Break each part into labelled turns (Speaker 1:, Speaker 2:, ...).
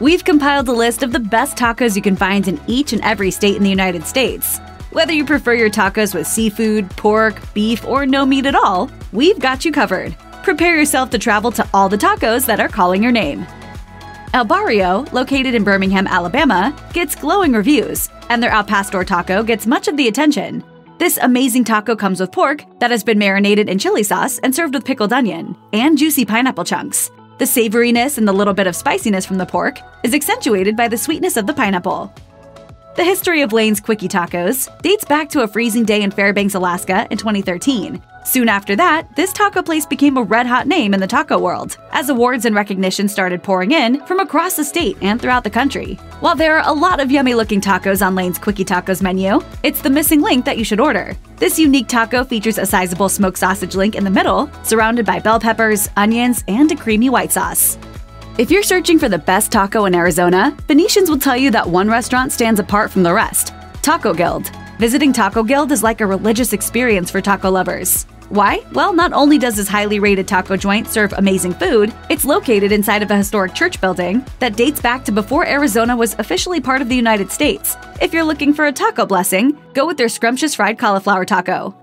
Speaker 1: we've compiled a list of the best tacos you can find in each and every state in the United States. Whether you prefer your tacos with seafood, pork, beef, or no meat at all, we've got you covered. Prepare yourself to travel to all the tacos that are calling your name. El Barrio, located in Birmingham, Alabama, gets glowing reviews, and their Al Pastor taco gets much of the attention. This amazing taco comes with pork that has been marinated in chili sauce and served with pickled onion and juicy pineapple chunks. The savoriness and the little bit of spiciness from the pork is accentuated by the sweetness of the pineapple. The history of Lane's Quickie Tacos dates back to a freezing day in Fairbanks, Alaska in 2013. Soon after that, this taco place became a red hot name in the taco world, as awards and recognition started pouring in from across the state and throughout the country. While there are a lot of yummy looking tacos on Lane's Quickie Tacos menu, it's the missing link that you should order. This unique taco features a sizable smoked sausage link in the middle, surrounded by bell peppers, onions, and a creamy white sauce. If you're searching for the best taco in Arizona, Phoenicians will tell you that one restaurant stands apart from the rest Taco Guild. Visiting Taco Guild is like a religious experience for taco lovers. Why? Well, not only does this highly rated taco joint serve amazing food, it's located inside of a historic church building that dates back to before Arizona was officially part of the United States. If you're looking for a taco blessing, go with their scrumptious fried cauliflower taco.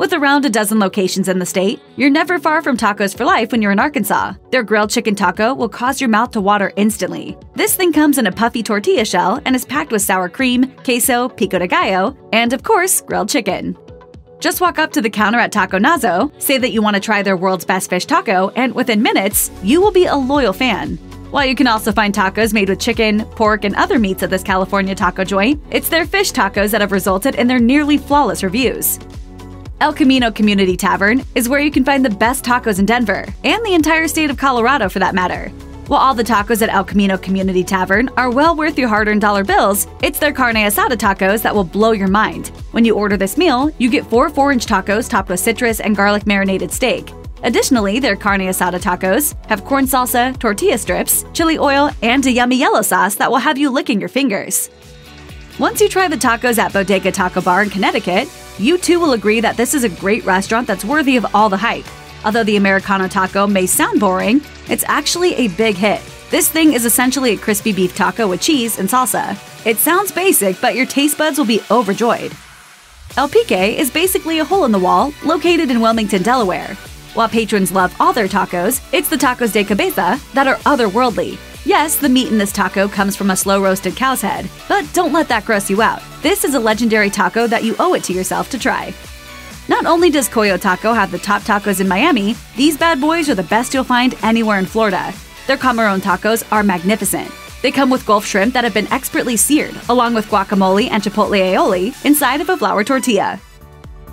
Speaker 1: With around a dozen locations in the state, you're never far from tacos for life when you're in Arkansas. Their grilled chicken taco will cause your mouth to water instantly. This thing comes in a puffy tortilla shell and is packed with sour cream, queso, pico de gallo, and of course, grilled chicken. Just walk up to the counter at Taco Nazo, say that you want to try their world's best fish taco, and within minutes, you will be a loyal fan. While you can also find tacos made with chicken, pork, and other meats at this California taco joint, it's their fish tacos that have resulted in their nearly flawless reviews. El Camino Community Tavern is where you can find the best tacos in Denver, and the entire state of Colorado for that matter. While all the tacos at El Camino Community Tavern are well worth your hard earned dollar bills, it's their carne asada tacos that will blow your mind. When you order this meal, you get four 4 inch tacos topped with citrus and garlic marinated steak. Additionally, their carne asada tacos have corn salsa, tortilla strips, chili oil, and a yummy yellow sauce that will have you licking your fingers. Once you try the tacos at Bodega Taco Bar in Connecticut, you too will agree that this is a great restaurant that's worthy of all the hype. Although the Americano taco may sound boring, it's actually a big hit. This thing is essentially a crispy beef taco with cheese and salsa. It sounds basic, but your taste buds will be overjoyed. El Pique is basically a hole in the wall located in Wilmington, Delaware. While patrons love all their tacos, it's the tacos de cabeza that are otherworldly. Yes, the meat in this taco comes from a slow roasted cow's head, but don't let that gross you out. This is a legendary taco that you owe it to yourself to try. Not only does Coyo Taco have the top tacos in Miami, these bad boys are the best you'll find anywhere in Florida. Their Camarón tacos are magnificent. They come with Gulf shrimp that have been expertly seared, along with guacamole and chipotle aioli inside of a flour tortilla.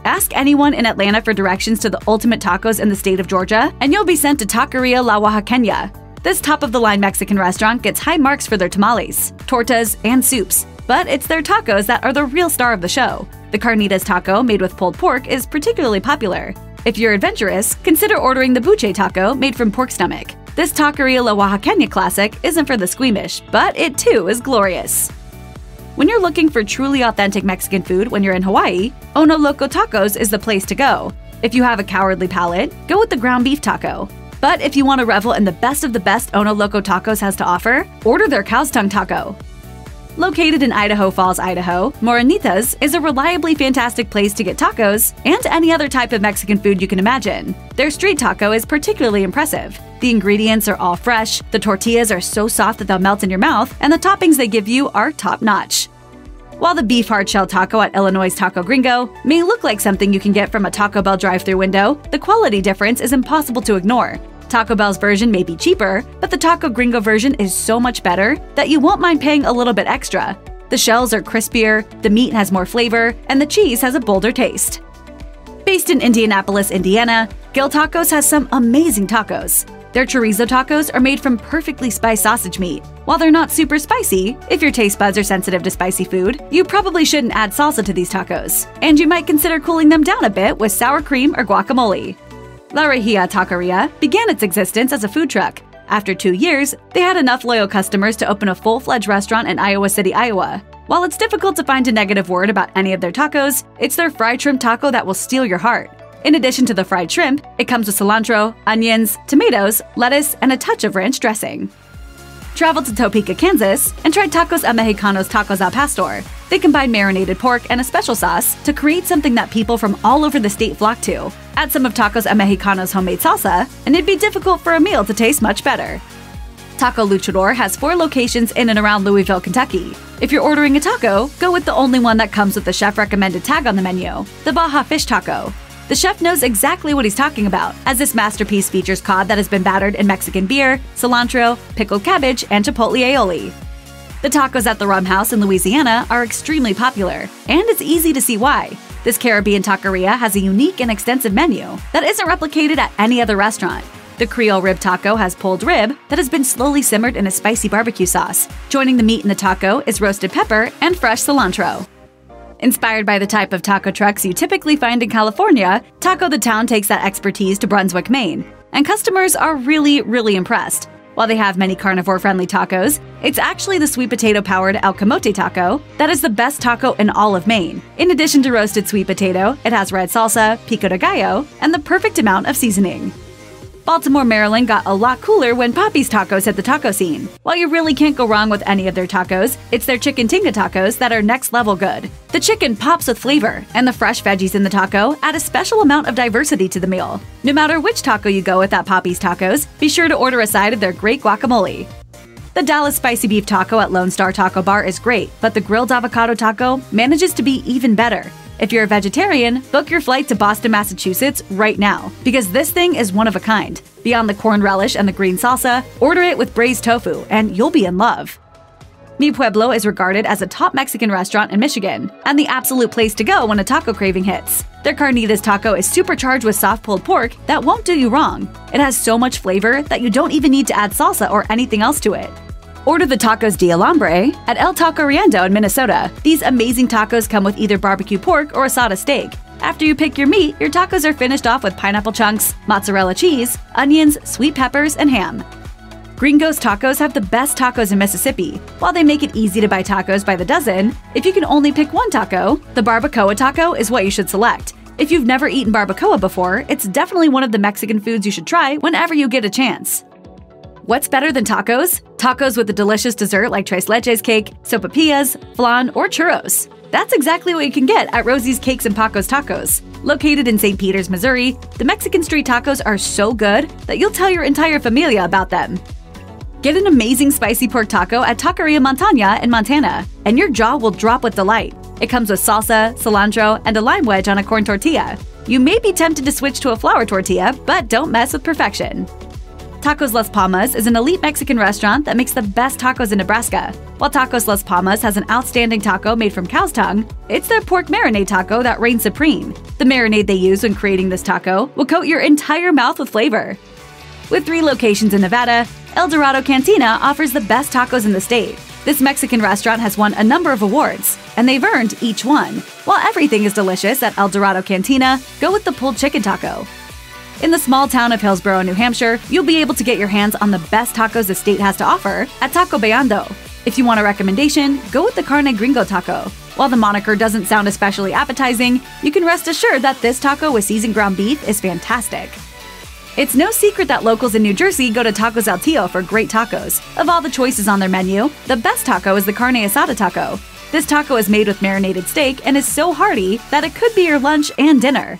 Speaker 1: Ask anyone in Atlanta for directions to the ultimate tacos in the state of Georgia, and you'll be sent to Taqueria La Oaxaqueña. This top of the line Mexican restaurant gets high marks for their tamales, tortas, and soups, but it's their tacos that are the real star of the show. The carnitas taco, made with pulled pork, is particularly popular. If you're adventurous, consider ordering the buche taco, made from pork stomach. This Taqueria La Oaxaqueña classic isn't for the squeamish, but it too is glorious. When you're looking for truly authentic Mexican food when you're in Hawaii, Ono Loco Tacos is the place to go. If you have a cowardly palate, go with the ground beef taco. But if you want to revel in the best of the best Ono Loco Tacos has to offer, order their cow's tongue taco. Located in Idaho Falls, Idaho, Morenitas is a reliably fantastic place to get tacos and any other type of Mexican food you can imagine. Their street taco is particularly impressive. The ingredients are all fresh, the tortillas are so soft that they'll melt in your mouth, and the toppings they give you are top notch. While the beef hard shell taco at Illinois' Taco Gringo may look like something you can get from a Taco Bell drive through window, the quality difference is impossible to ignore. Taco Bell's version may be cheaper, but the Taco Gringo version is so much better that you won't mind paying a little bit extra. The shells are crispier, the meat has more flavor, and the cheese has a bolder taste. Based in Indianapolis, Indiana, Gil Tacos has some amazing tacos. Their chorizo tacos are made from perfectly spiced sausage meat. While they're not super spicy, if your taste buds are sensitive to spicy food, you probably shouldn't add salsa to these tacos. And you might consider cooling them down a bit with sour cream or guacamole. La Rejilla Taqueria began its existence as a food truck. After two years, they had enough loyal customers to open a full fledged restaurant in Iowa City, Iowa. While it's difficult to find a negative word about any of their tacos, it's their fried shrimp taco that will steal your heart. In addition to the fried shrimp, it comes with cilantro, onions, tomatoes, lettuce, and a touch of ranch dressing. Travel to Topeka, Kansas, and try Tacos a Mexicanos Tacos al Pastor. They combine marinated pork and a special sauce to create something that people from all over the state flock to. Add some of Tacos a Mexicanos homemade salsa, and it'd be difficult for a meal to taste much better. Taco Luchador has four locations in and around Louisville, Kentucky. If you're ordering a taco, go with the only one that comes with the chef recommended tag on the menu the Baja Fish Taco. The chef knows exactly what he's talking about, as this masterpiece features cod that has been battered in Mexican beer, cilantro, pickled cabbage, and chipotle aioli. The tacos at the Rum House in Louisiana are extremely popular, and it's easy to see why. This Caribbean taqueria has a unique and extensive menu that isn't replicated at any other restaurant. The Creole rib taco has pulled rib that has been slowly simmered in a spicy barbecue sauce. Joining the meat in the taco is roasted pepper and fresh cilantro. Inspired by the type of taco trucks you typically find in California, Taco the Town takes that expertise to Brunswick, Maine. And customers are really, really impressed. While they have many carnivore friendly tacos, it's actually the sweet potato powered El Camote taco that is the best taco in all of Maine. In addition to roasted sweet potato, it has red salsa, pico de gallo, and the perfect amount of seasoning. Baltimore, Maryland got a lot cooler when Papi's Tacos hit the taco scene. While you really can't go wrong with any of their tacos, it's their chicken tinga tacos that are next level good. The chicken pops with flavor, and the fresh veggies in the taco add a special amount of diversity to the meal. No matter which taco you go with at Papi's Tacos, be sure to order a side of their great guacamole. The Dallas Spicy Beef Taco at Lone Star Taco Bar is great, but the grilled avocado taco manages to be even better. If you're a vegetarian, book your flight to Boston, Massachusetts right now, because this thing is one of a kind. Beyond the corn relish and the green salsa, order it with braised tofu, and you'll be in love. Mi Pueblo is regarded as a top Mexican restaurant in Michigan, and the absolute place to go when a taco craving hits. Their carnitas taco is supercharged with soft pulled pork that won't do you wrong. It has so much flavor that you don't even need to add salsa or anything else to it. Order the tacos de alambre at El Taco Riendo in Minnesota. These amazing tacos come with either barbecue pork or asada steak. After you pick your meat, your tacos are finished off with pineapple chunks, mozzarella cheese, onions, sweet peppers, and ham. Gringo's Tacos have the best tacos in Mississippi. While they make it easy to buy tacos by the dozen, if you can only pick one taco, the barbacoa taco is what you should select. If you've never eaten barbacoa before, it's definitely one of the Mexican foods you should try whenever you get a chance. What's better than tacos? Tacos with a delicious dessert like tres leches cake, sopapillas, flan, or churros. That's exactly what you can get at Rosie's Cakes and Pacos Tacos. Located in St. Peters, Missouri, the Mexican street tacos are so good that you'll tell your entire familia about them. Get an amazing spicy pork taco at Taqueria Montana in Montana, and your jaw will drop with delight. It comes with salsa, cilantro, and a lime wedge on a corn tortilla. You may be tempted to switch to a flour tortilla, but don't mess with perfection. Tacos Las Palmas is an elite Mexican restaurant that makes the best tacos in Nebraska. While Tacos Las Palmas has an outstanding taco made from cow's tongue, it's their pork marinade taco that reigns supreme. The marinade they use when creating this taco will coat your entire mouth with flavor. With three locations in Nevada, El Dorado Cantina offers the best tacos in the state. This Mexican restaurant has won a number of awards, and they've earned each one. While everything is delicious at El Dorado Cantina, go with the pulled chicken taco. In the small town of Hillsborough, New Hampshire, you'll be able to get your hands on the best tacos the state has to offer at Taco Beando. If you want a recommendation, go with the Carne Gringo taco. While the moniker doesn't sound especially appetizing, you can rest assured that this taco with seasoned ground beef is fantastic. It's no secret that locals in New Jersey go to Tacos El Tio for great tacos. Of all the choices on their menu, the best taco is the carne asada taco. This taco is made with marinated steak and is so hearty that it could be your lunch and dinner.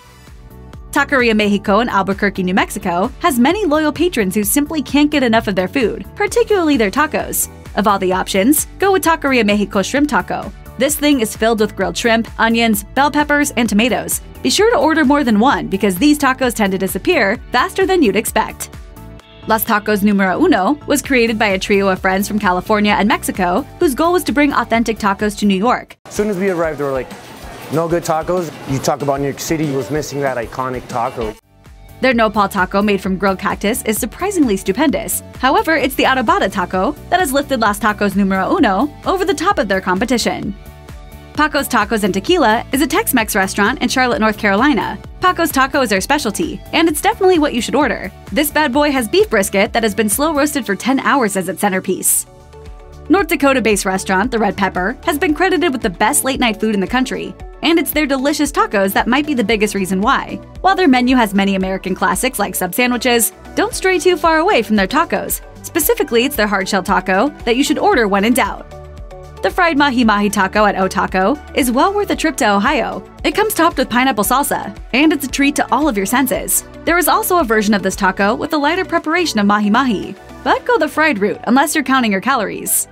Speaker 1: Taqueria Mexico in Albuquerque, New Mexico, has many loyal patrons who simply can't get enough of their food, particularly their tacos. Of all the options, go with Taqueria Mexico Shrimp Taco. This thing is filled with grilled shrimp, onions, bell peppers, and tomatoes. Be sure to order more than one because these tacos tend to disappear faster than you'd expect. Las Tacos Numero Uno was created by a trio of friends from California and Mexico whose goal was to bring authentic tacos to New York.
Speaker 2: As soon as we arrived, they were like, no good tacos. You talk about New York City, was missing that iconic taco.
Speaker 1: Their nopal taco made from grilled cactus is surprisingly stupendous. However, it's the adobada taco that has lifted Las Tacos Numero Uno over the top of their competition. Paco's Tacos and Tequila is a Tex-Mex restaurant in Charlotte, North Carolina. Paco's Taco is their specialty, and it's definitely what you should order. This bad boy has beef brisket that has been slow roasted for 10 hours as its centerpiece. North Dakota based restaurant, The Red Pepper, has been credited with the best late night food in the country, and it's their delicious tacos that might be the biggest reason why. While their menu has many American classics like sub sandwiches, don't stray too far away from their tacos. Specifically, it's their hard shell taco that you should order when in doubt. The fried mahi mahi taco at Otaco is well worth a trip to Ohio. It comes topped with pineapple salsa, and it's a treat to all of your senses. There is also a version of this taco with a lighter preparation of mahi mahi, but go the fried route unless you're counting your calories.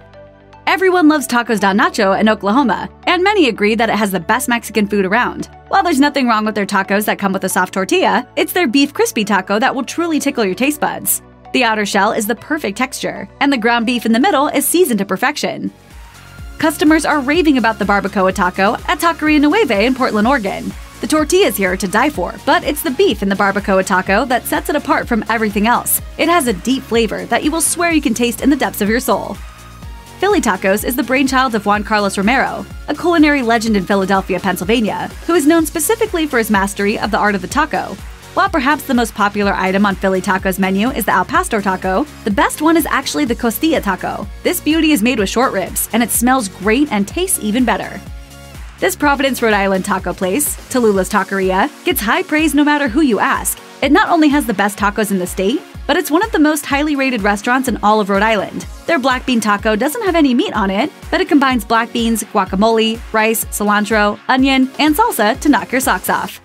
Speaker 1: Everyone loves Tacos Don Nacho in Oklahoma, and many agree that it has the best Mexican food around. While there's nothing wrong with their tacos that come with a soft tortilla, it's their beef crispy taco that will truly tickle your taste buds. The outer shell is the perfect texture, and the ground beef in the middle is seasoned to perfection. Customers are raving about the barbacoa taco at Taqueria Nueve in Portland, Oregon. The tortillas here are to die for, but it's the beef in the barbacoa taco that sets it apart from everything else. It has a deep flavor that you will swear you can taste in the depths of your soul. Philly Tacos is the brainchild of Juan Carlos Romero, a culinary legend in Philadelphia, Pennsylvania, who is known specifically for his mastery of the art of the taco, while perhaps the most popular item on Philly Taco's menu is the Al Pastor taco, the best one is actually the Costilla taco. This beauty is made with short ribs, and it smells great and tastes even better. This Providence, Rhode Island taco place, Tallulah's Taqueria, gets high praise no matter who you ask. It not only has the best tacos in the state, but it's one of the most highly rated restaurants in all of Rhode Island. Their black bean taco doesn't have any meat on it, but it combines black beans, guacamole, rice, cilantro, onion, and salsa to knock your socks off.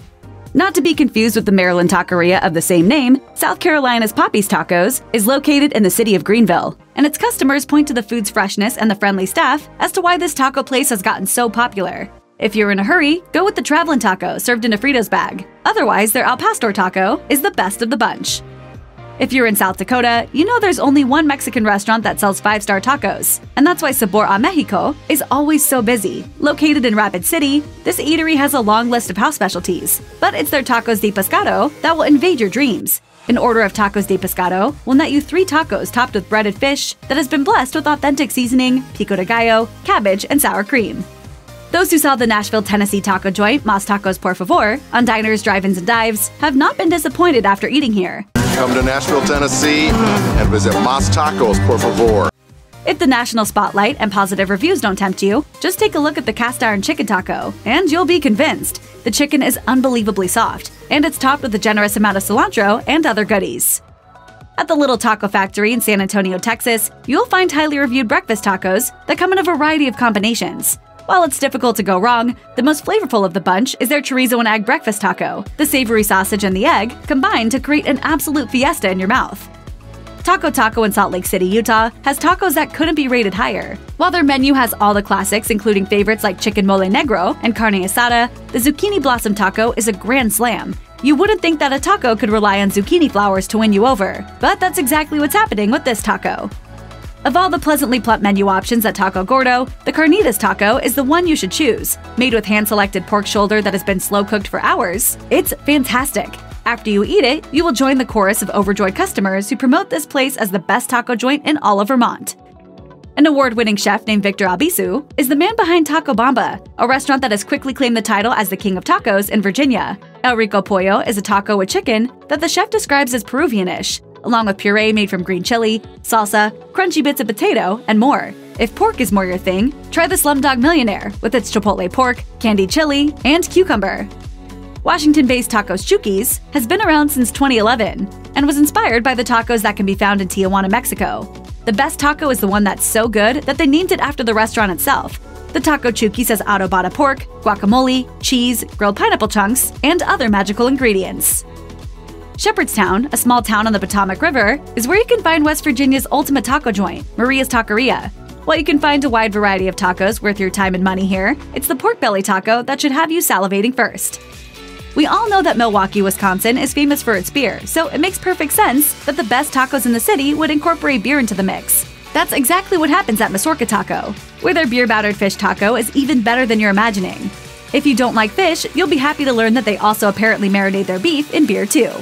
Speaker 1: Not to be confused with the Maryland taqueria of the same name, South Carolina's Papi's Tacos is located in the city of Greenville, and its customers point to the food's freshness and the friendly staff as to why this taco place has gotten so popular. If you're in a hurry, go with the traveling taco served in a Fritos bag. Otherwise, their Al Pastor taco is the best of the bunch. If you're in South Dakota, you know there's only one Mexican restaurant that sells five star tacos, and that's why Sabor a Mexico is always so busy. Located in Rapid City, this eatery has a long list of house specialties, but it's their tacos de pescado that will invade your dreams. An order of tacos de pescado will net you three tacos topped with breaded fish that has been blessed with authentic seasoning, pico de gallo, cabbage, and sour cream. Those who saw the Nashville, Tennessee taco joint, Mas Tacos Por Favor, on diners, drive ins, and dives have not been disappointed after eating here.
Speaker 3: Come to Nashville, Tennessee and visit Mas Tacos, por favor.
Speaker 1: If the national spotlight and positive reviews don't tempt you, just take a look at the cast iron chicken taco, and you'll be convinced. The chicken is unbelievably soft, and it's topped with a generous amount of cilantro and other goodies. At the Little Taco Factory in San Antonio, Texas, you'll find highly reviewed breakfast tacos that come in a variety of combinations. While it's difficult to go wrong, the most flavorful of the bunch is their chorizo and egg breakfast taco. The savory sausage and the egg combine to create an absolute fiesta in your mouth. Taco Taco in Salt Lake City, Utah, has tacos that couldn't be rated higher. While their menu has all the classics, including favorites like chicken mole negro and carne asada, the zucchini blossom taco is a grand slam. You wouldn't think that a taco could rely on zucchini flowers to win you over, but that's exactly what's happening with this taco. Of all the pleasantly plump menu options at Taco Gordo, the Carnitas taco is the one you should choose. Made with hand selected pork shoulder that has been slow cooked for hours, it's fantastic. After you eat it, you will join the chorus of overjoyed customers who promote this place as the best taco joint in all of Vermont. An award winning chef named Victor Albizu is the man behind Taco Bamba, a restaurant that has quickly claimed the title as the king of tacos in Virginia. El Rico Pollo is a taco with chicken that the chef describes as Peruvianish, along with puree made from green chili, salsa, crunchy bits of potato, and more. If pork is more your thing, try the Slumdog Millionaire with its chipotle pork, candied chili, and cucumber. Washington based Tacos Chukis has been around since 2011 and was inspired by the tacos that can be found in Tijuana, Mexico. The best taco is the one that's so good that they named it after the restaurant itself. The Taco Chukis has adobada pork, guacamole, cheese, grilled pineapple chunks, and other magical ingredients. Shepherdstown, a small town on the Potomac River, is where you can find West Virginia's ultimate taco joint, Maria's Taqueria. While you can find a wide variety of tacos worth your time and money here, it's the pork belly taco that should have you salivating first. We all know that Milwaukee, Wisconsin is famous for its beer, so it makes perfect sense that the best tacos in the city would incorporate beer into the mix. That's exactly what happens at Mazorca Taco, where their beer battered fish taco is even better than you're imagining. If you don't like fish, you'll be happy to learn that they also apparently marinate their beef in beer too.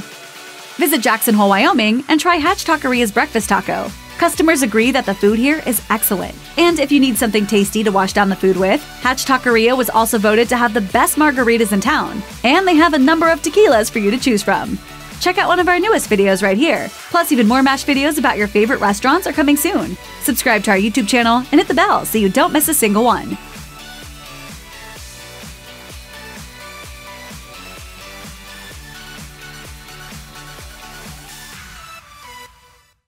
Speaker 1: Visit Jackson Hole, Wyoming, and try Hatch Taqueria's breakfast taco. Customers agree that the food here is excellent. And if you need something tasty to wash down the food with, Hatch Taqueria was also voted to have the best margaritas in town. And they have a number of tequilas for you to choose from. Check out one of our newest videos right here. Plus, even more Mashed videos about your favorite restaurants are coming soon. Subscribe to our YouTube channel and hit the bell so you don't miss a single one.